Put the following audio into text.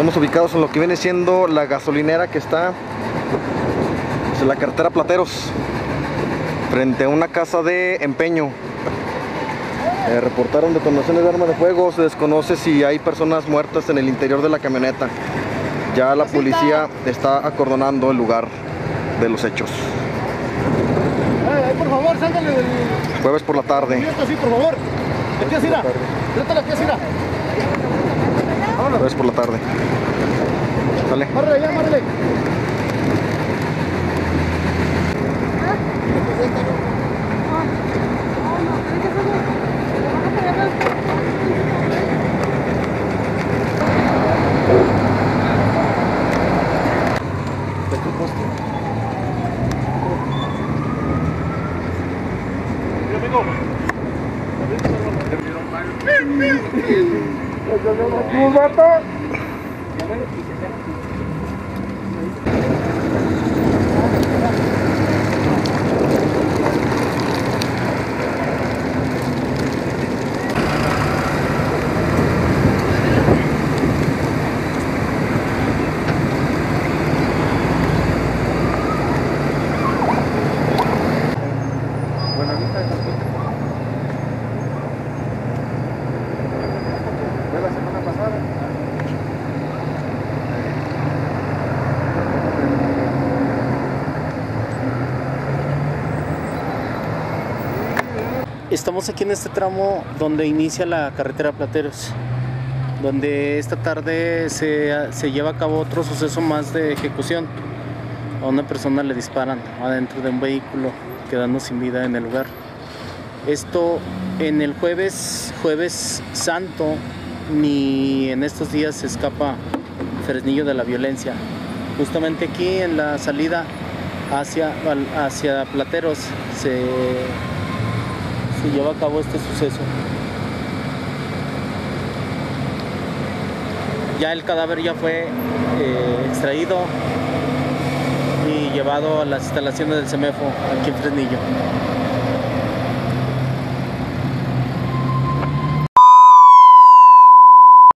Estamos ubicados en lo que viene siendo la gasolinera que está en la carretera Plateros, frente a una casa de empeño. Eh, reportaron detonaciones de arma de fuego, se desconoce si hay personas muertas en el interior de la camioneta. Ya la policía está acordonando el lugar de los hechos. Eh, por favor, sálgale del... Jueves por la tarde. Esto sí, por favor. Aquí Jueves por la tarde. Sale. Márrele ya, márrele. Fue la Estamos aquí en este tramo donde inicia la carretera Plateros, donde esta tarde se, lleva a cabo otro suceso más de ejecución. A una persona le disparan adentro de un vehículo, quedando sin vida en el lugar. Esto en el jueves, jueves santo, ni en estos días se escapa Fresnillo de la violencia. Justamente aquí en la salida hacia, hacia Plateros se, se lleva a cabo este suceso. Ya el cadáver ya fue eh, extraído y llevado a las instalaciones del CEMEFO aquí en Fresnillo.